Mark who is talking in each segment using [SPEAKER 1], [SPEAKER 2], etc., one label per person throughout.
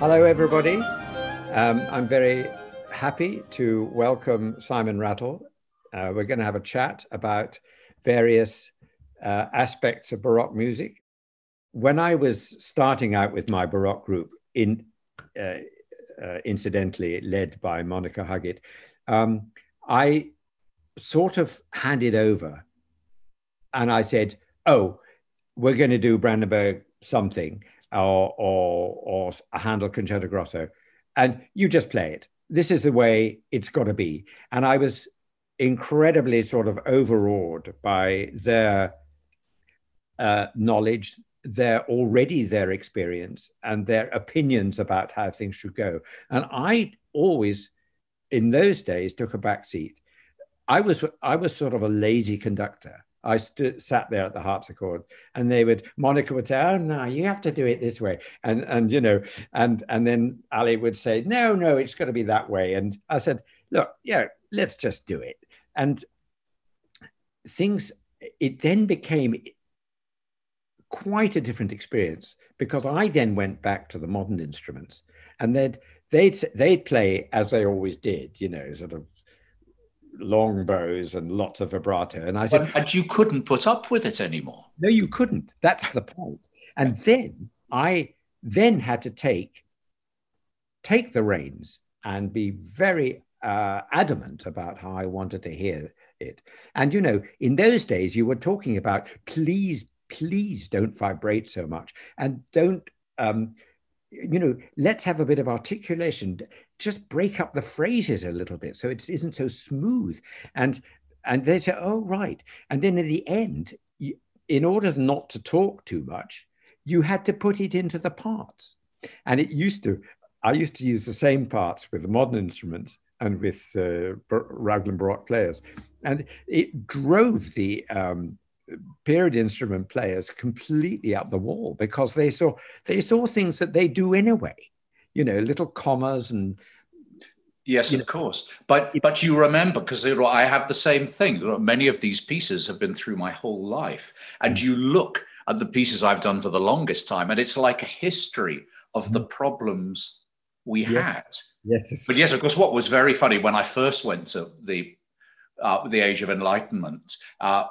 [SPEAKER 1] Hello, everybody. Um, I'm very happy to welcome Simon Rattle. Uh, we're going to have a chat about various uh, aspects of Baroque music. When I was starting out with my Baroque group, in, uh, uh incidentally led by Monica Huggett, um, I sort of handed over and I said, oh, we're going to do Brandenburg something or, or, or a Handel Concerto Grosso, and you just play it. This is the way it's got to be. And I was incredibly sort of overawed by their uh, knowledge, their already their experience, and their opinions about how things should go. And I always, in those days, took a back seat. I was I was sort of a lazy conductor. I stood, sat there at the harpsichord, and they would Monica would say, "Oh no, you have to do it this way," and and you know, and and then Ali would say, "No, no, it's got to be that way." And I said, "Look, yeah, let's just do it." And things, it then became quite a different experience because I then went back to the modern instruments, and they'd they'd they'd play as they always did, you know, sort of long bows and lots of vibrato. And I said,
[SPEAKER 2] and you couldn't put up with it anymore.
[SPEAKER 1] No, you couldn't. That's the point. And then I then had to take take the reins and be very uh, adamant about how I wanted to hear it. And you know, in those days, you were talking about please, please don't vibrate so much and don't. Um, you know, let's have a bit of articulation just break up the phrases a little bit so it isn't so smooth. And and they say, oh right. And then at the end, you, in order not to talk too much, you had to put it into the parts. And it used to, I used to use the same parts with the modern instruments and with uh, Raglan Baroque players. And it drove the um, period instrument players completely up the wall because they saw they saw things that they do anyway you know, little commas and.
[SPEAKER 2] Yes, of course. But but you remember because I have the same thing. Many of these pieces have been through my whole life, and mm. you look at the pieces I've done for the longest time, and it's like a history of the mm. problems we yeah. had.
[SPEAKER 1] Yes.
[SPEAKER 2] But yes, of course, what was very funny when I first went to the uh, the Age of Enlightenment, uh,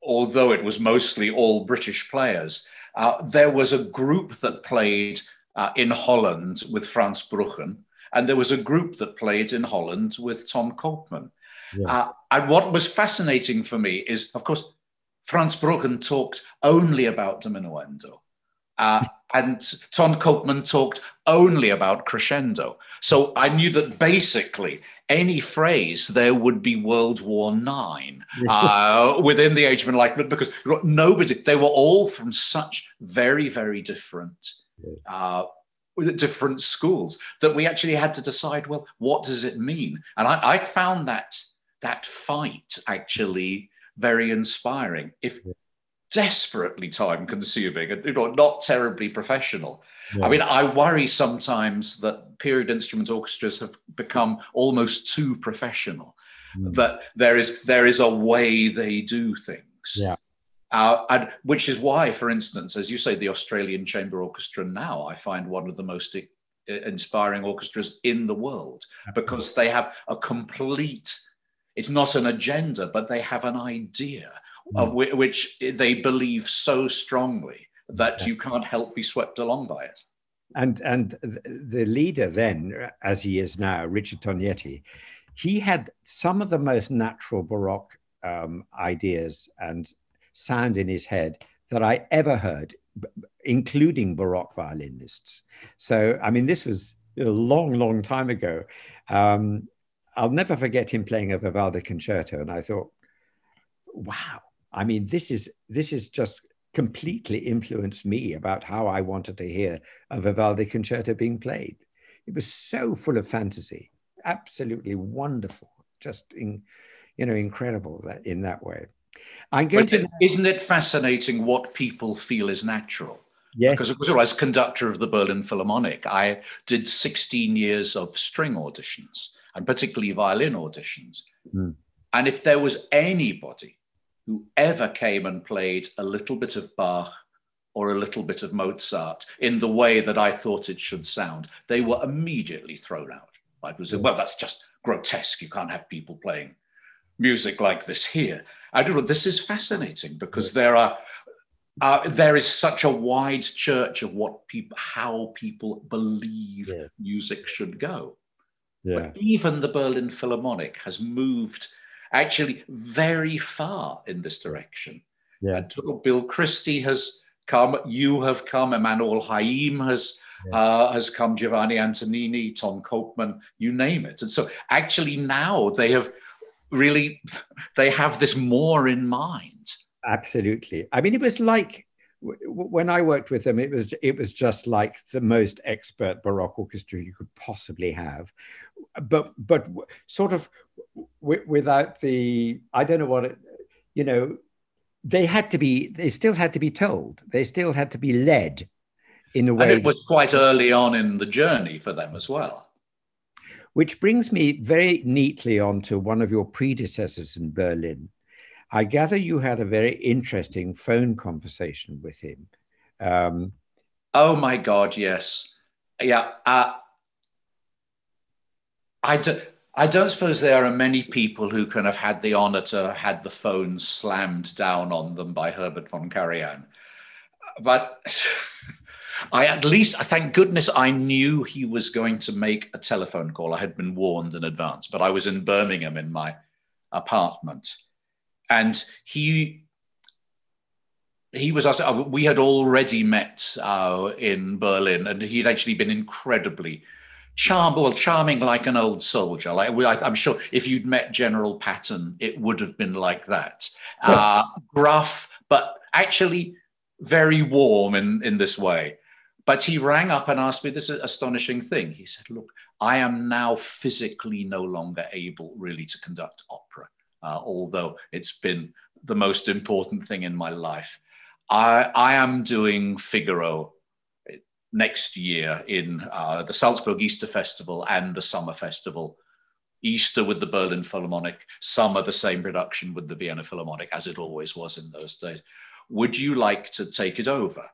[SPEAKER 2] although it was mostly all British players, uh, there was a group that played uh, in Holland with Frans Brüggen, and there was a group that played in Holland with Ton Koopman. Yeah. Uh, and what was fascinating for me is, of course, Frans Brüggen talked only about diminuendo. Uh, and Ton Koopman talked only about crescendo. So I knew that basically any phrase there would be World War Nine uh, within the Age of Enlightenment because nobody, they were all from such very, very different uh, with different schools that we actually had to decide well what does it mean? And i, I found that that fight actually very inspiring if desperately time consuming and you know not terribly professional. Yeah. i mean i worry sometimes that period instrument orchestras have become almost too professional mm. that there is there is a way they do things.
[SPEAKER 1] Yeah
[SPEAKER 2] uh, and which is why, for instance, as you say, the Australian Chamber Orchestra now, I find one of the most inspiring orchestras in the world because they have a complete, it's not an agenda, but they have an idea mm. of which, which they believe so strongly that you can't help be swept along by it.
[SPEAKER 1] And, and the leader then, as he is now, Richard Tognetti, he had some of the most natural Baroque um, ideas and sound in his head that I ever heard, including Baroque violinists. So, I mean, this was a long, long time ago. Um, I'll never forget him playing a Vivaldi concerto, and I thought, wow. I mean, this is this is just completely influenced me about how I wanted to hear a Vivaldi concerto being played. It was so full of fantasy, absolutely wonderful, just in, you know, incredible that in that way.
[SPEAKER 2] I'm going but to. Isn't it fascinating what people feel is natural?
[SPEAKER 1] Yes.
[SPEAKER 2] Because of course, as conductor of the Berlin Philharmonic, I did 16 years of string auditions and particularly violin auditions. Mm. And if there was anybody who ever came and played a little bit of Bach or a little bit of Mozart in the way that I thought it should sound, they were immediately thrown out. I was, well, that's just grotesque. You can't have people playing music like this here. I don't know. This is fascinating because there are uh, there is such a wide church of what people, how people believe yeah. music should go. Yeah. But even the Berlin Philharmonic has moved actually very far in this direction. Yeah. Bill Christie has come, you have come, Emmanuelle Haïm has yeah. uh, has come, Giovanni Antonini, Ton Koopman, you name it. And so actually now they have really they have this more in mind.
[SPEAKER 1] Absolutely. I mean, it was like when I worked with them, it was it was just like the most expert Baroque orchestra you could possibly have, but but sort of without the I don't know what it, you know, they had to be they still had to be told they still had to be led in a way.
[SPEAKER 2] And it was quite early on in the journey for them as well.
[SPEAKER 1] Which brings me very neatly on to one of your predecessors in Berlin, I gather you had a very interesting phone conversation with him. Um,
[SPEAKER 2] oh my God, yes. Yeah. Uh, I, do, I don't suppose there are many people who can have had the honor to have had the phone slammed down on them by Herbert von Karajan. But I at least, thank goodness, I knew he was going to make a telephone call. I had been warned in advance, but I was in Birmingham in my apartment and he he was uh, we had already met uh, in Berlin, and he'd actually been incredibly charm, well, charming like an old soldier. Like I'm sure if you'd met General Patton, it would have been like that. Yeah. Uh, gruff, but actually very warm in in this way. But he rang up and asked me this astonishing thing. He said, "Look, I am now physically no longer able really to conduct opera uh, although it's been the most important thing in my life. I, I am doing Figaro next year in uh, the Salzburg Easter Festival and the Summer Festival. Easter with the Berlin Philharmonic, summer the same production with the Vienna Philharmonic, as it always was in those days. Would you like to take it over?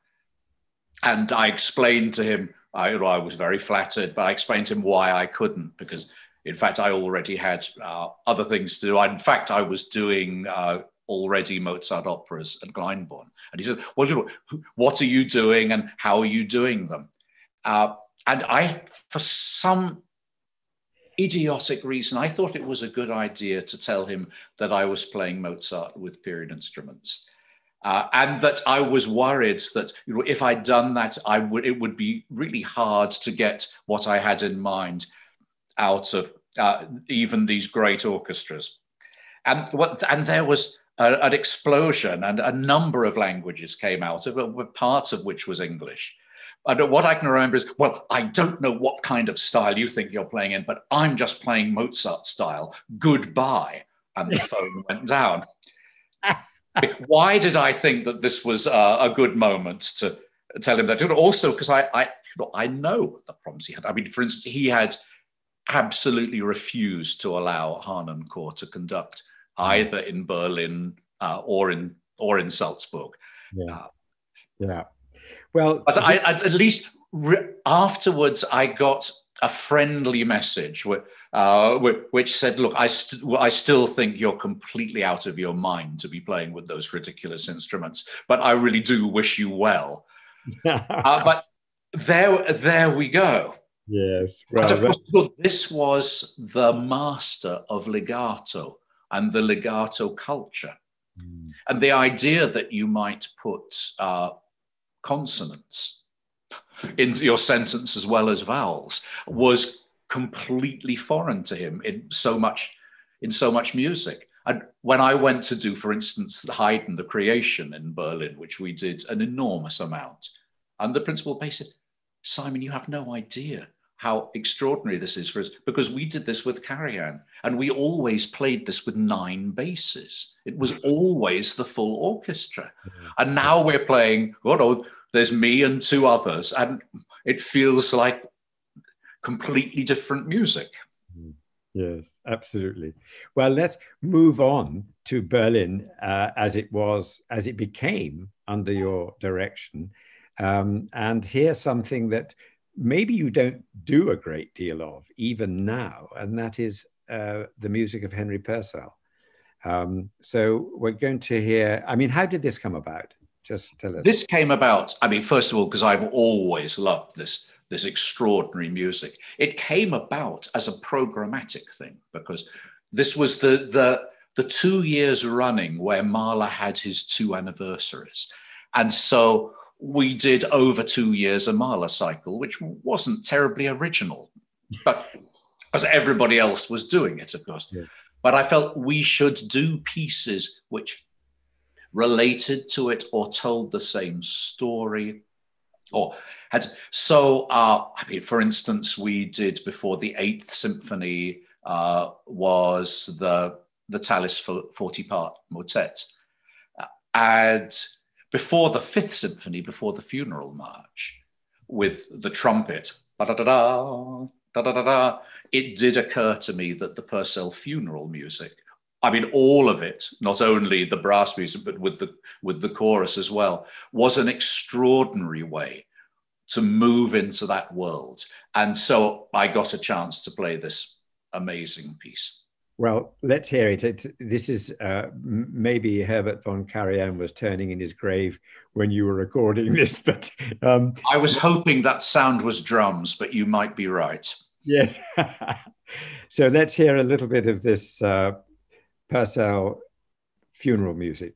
[SPEAKER 2] And I explained to him, I, I was very flattered, but I explained to him why I couldn't, because in fact, I already had uh, other things to do. I, in fact, I was doing uh, already Mozart operas at Glyndebourne. And he said, Well, what are you doing and how are you doing them? Uh, and I, for some idiotic reason, I thought it was a good idea to tell him that I was playing Mozart with period instruments. Uh, and that I was worried that you know, if I'd done that, I would it would be really hard to get what I had in mind out of uh, even these great orchestras. And, what, and there was a, an explosion, and a number of languages came out of it, parts of which was English. And what I can remember is, well, I don't know what kind of style you think you're playing in, but I'm just playing Mozart style. Goodbye. And the phone went down. Why did I think that this was uh, a good moment to tell him that? Also, because I, I, I know the problems he had. I mean, for instance, he had absolutely refused to allow Harnoncourt to conduct mm. either in Berlin uh, or in or in Salzburg.
[SPEAKER 1] Yeah. Uh, yeah. Well,
[SPEAKER 2] but I, I, at least re- afterwards, I got a friendly message which, uh, which said, "Look, I, st- I still think you're completely out of your mind to be playing with those ridiculous instruments, but I really do wish you well." uh, but there, there we go.
[SPEAKER 1] Yes.
[SPEAKER 2] Right. Of course, look, this was the master of legato and the legato culture. Mm. And the idea that you might put uh, consonants into your sentence as well as vowels was completely foreign to him in so much in so much music. And when I went to do, for instance, Haydn, the creation in Berlin, which we did an enormous amount, and the principal bass said, Simon, you have no idea how extraordinary this is for us because we did this with Karajan and we always played this with nine basses. It was mm. always the full orchestra. Mm. And now we're playing, oh no, there's me and two others, and it feels like completely different music.
[SPEAKER 1] Yes, absolutely. Well, let's move on to Berlin uh, as it was, as it became under your direction, um, and hear something that maybe you don't do a great deal of even now, and that is uh, the music of Henry Purcell. Um, so we're going to hear. I mean, how did this come about? Just tell us.
[SPEAKER 2] This came about. I mean, first of all, because I've always loved this this extraordinary music. It came about as a programmatic thing because this was the the the two years running where Mahler had his two anniversaries, and so we did over two years a Mahler cycle, which wasn't terribly original, but because everybody else was doing it, of course. Yeah. But I felt we should do pieces which related to it or told the same story or had so uh, I mean, for instance, we did before the Eighth Symphony uh, was the the Tallis forty part motet, and before the Fifth Symphony, before the Funeral March, with the trumpet, da da da da da da da, it did occur to me that the Purcell funeral music I mean, all of it, not only the brass music, but with the with the chorus as well, was an extraordinary way to move into that world. And so I got a chance to play this amazing piece.
[SPEAKER 1] Well, let's hear it. it this is uh, maybe Herbert von Karajan was turning in his grave when you were recording this, but um,
[SPEAKER 2] I was hoping that sound was drums, but you might be right.
[SPEAKER 1] Yes. so let's hear a little bit of this uh, Purcell funeral music.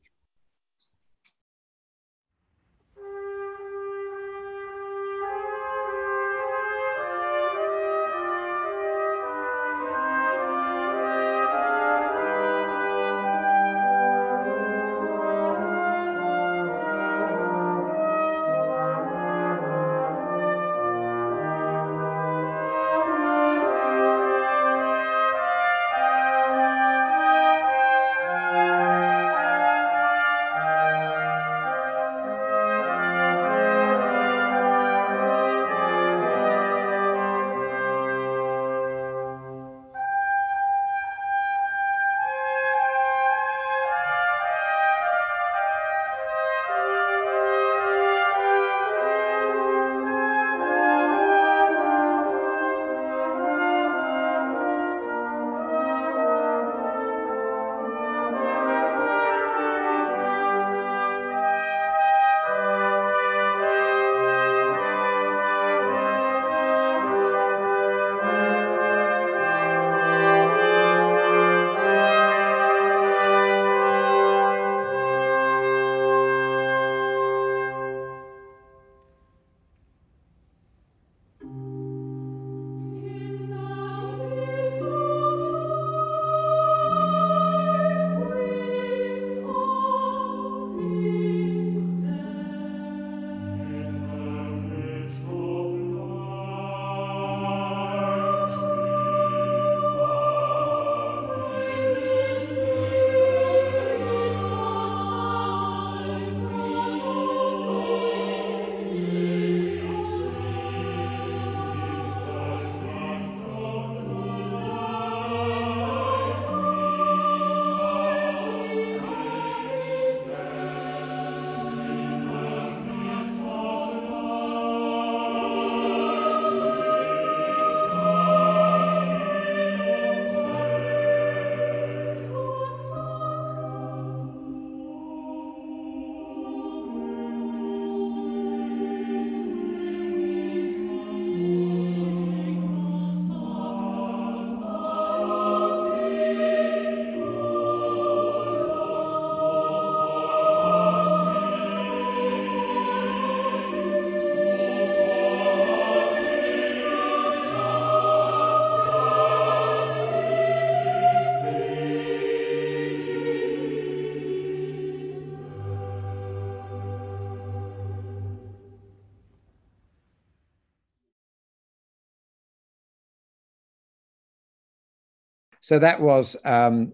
[SPEAKER 1] So that was um,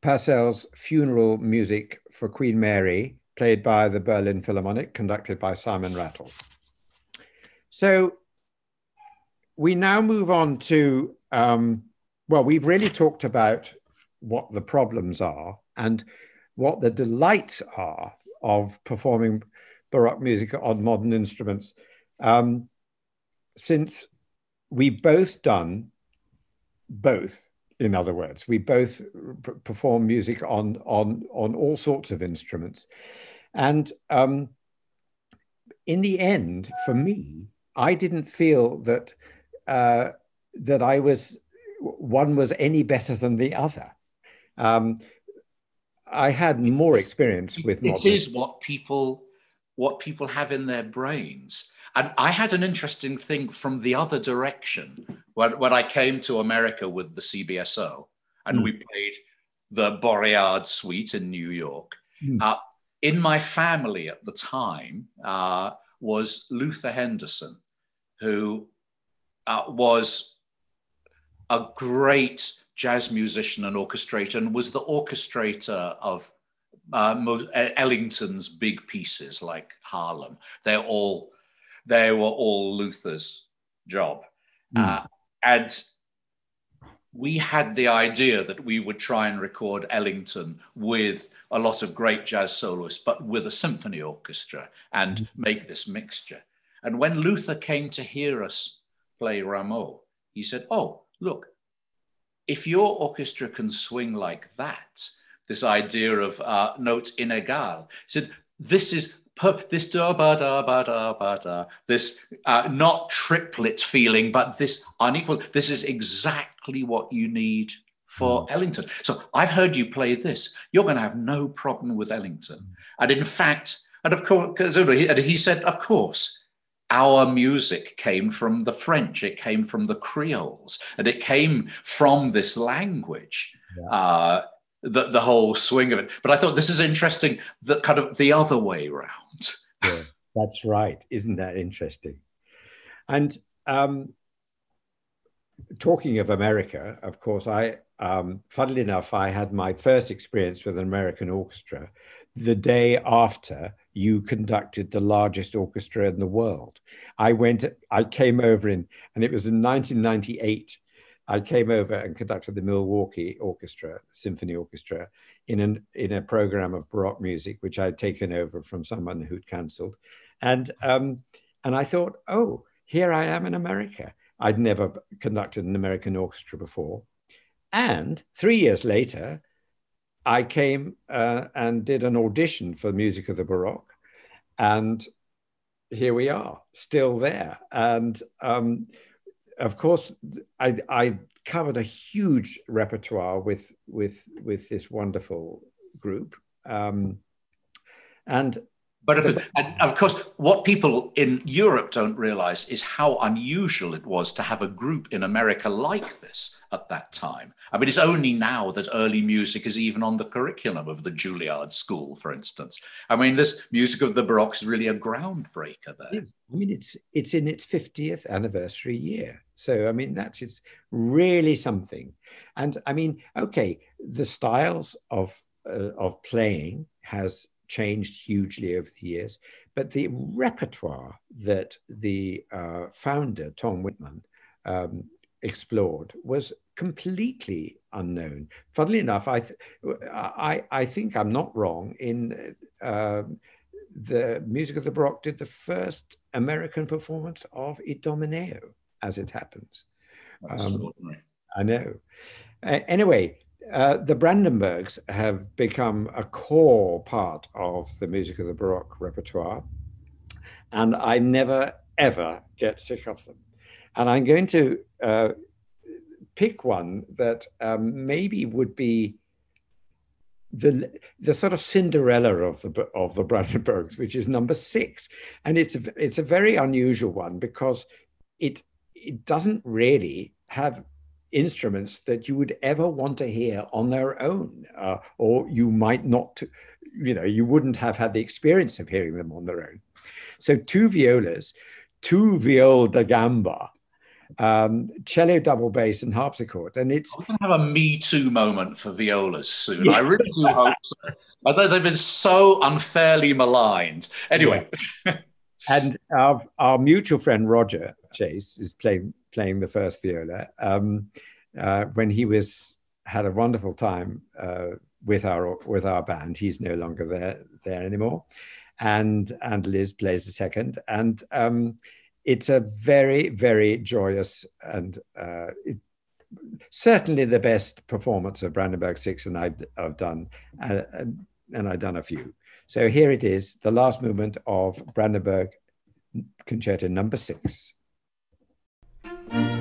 [SPEAKER 1] Purcell's funeral music for Queen Mary, played by the Berlin Philharmonic, conducted by Simon Rattle. So we now move on to, um, well, we've really talked about what the problems are and what the delights are of performing Baroque music on modern instruments. Um, since we've both done both, in other words, we both perform music on on on all sorts of instruments, and um, in the end, for me, I didn't feel that uh, that I was one was any better than the other. Um, I had more experience with.
[SPEAKER 2] It is what people what people have in their brains. And I had an interesting thing from the other direction when, when I came to America with the CBSO and mm. we played the Boréades Suite in New York. Mm. Uh, in my family at the time uh, was Luther Henderson, who uh, was a great jazz musician and orchestrator and was the orchestrator of uh, Ellington's big pieces like Harlem. They're all, they were all Luther's job. Mm. Uh, and we had the idea that we would try and record Ellington with a lot of great jazz soloists, but with a symphony orchestra and mm. make this mixture. And when Luther came to hear us play Rameau, he said, Oh, look, if your orchestra can swing like that, this idea of uh, notes inégal. He said, this is this da ba da ba da ba da, this uh, not triplet feeling, but this unequal. This is exactly what you need for mm. Ellington. So I've heard you play this. You're going to have no problem with Ellington. And in fact, and of course, and he said, of course, our music came from the French, it came from the Creoles, and it came from this language. Yeah. Uh, the, the whole swing of it. But I thought this is interesting, that kind of the other way around.
[SPEAKER 1] Yeah, that's right. Isn't that interesting? And um, talking of America, of course, I, um, funnily enough, I had my first experience with an American orchestra the day after you conducted the largest orchestra in the world. I went, I came over in, and it was in 1998 I came over and conducted the Milwaukee Orchestra, Symphony Orchestra, in an in a program of Baroque music, which I had taken over from someone who'd cancelled, and um, and I thought, oh, here I am in America. I'd never conducted an American orchestra before, and three years later, I came uh, and did an audition for the Music of the Baroque, and here we are, still there, and. Um, of course, I, I covered a huge repertoire with with with this wonderful group, um, and
[SPEAKER 2] but of, of course, what people in Europe don't realize is how unusual it was to have a group in America like this at that time. I mean, it's only now that early music is even on the curriculum of the Juilliard School, for instance. I mean, this music of the Baroque is really a groundbreaker there.
[SPEAKER 1] I mean, it's it's in its 50th anniversary year. So, I mean, that's it's really something. And I mean, okay, the styles of uh, of playing has changed hugely over the years, but the repertoire that the uh, founder, Tom Wikman, um, explored was completely unknown. Funnily enough, I, th- I, I think I'm not wrong in uh, the music of the Baroque did the first American performance of Idomeneo, as it happens. Um, I know. Uh, anyway, uh, the Brandenburgs have become a core part of the music of the Baroque repertoire, and I never ever get sick of them. And I'm going to uh, pick one that um, maybe would be the the sort of Cinderella of the of the Brandenburgs, which is number six, and it's a, it's a very unusual one because it it doesn't really have instruments that you would ever want to hear on their own, uh, or you might not, you know, you wouldn't have had the experience of hearing them on their own. So two violas, two viol da gamba, um, cello double bass and harpsichord. And it's
[SPEAKER 2] I'm going to have a Me Too moment for violas soon. Yeah. I really do hope so. Although they've been so unfairly maligned. Anyway.
[SPEAKER 1] Yeah. and our, our mutual friend Roger Chase is playing playing the first viola. Um, uh, when he was had a wonderful time uh, with our with our band. He's no longer there there anymore, and and Liz plays the second, and um, it's a very very joyous and uh, it, certainly the best performance of Brandenburg Six, and I've, I've done, uh, and I've done a few. So here it is, the last movement of Brandenburg Concerto Number Six. Thank you.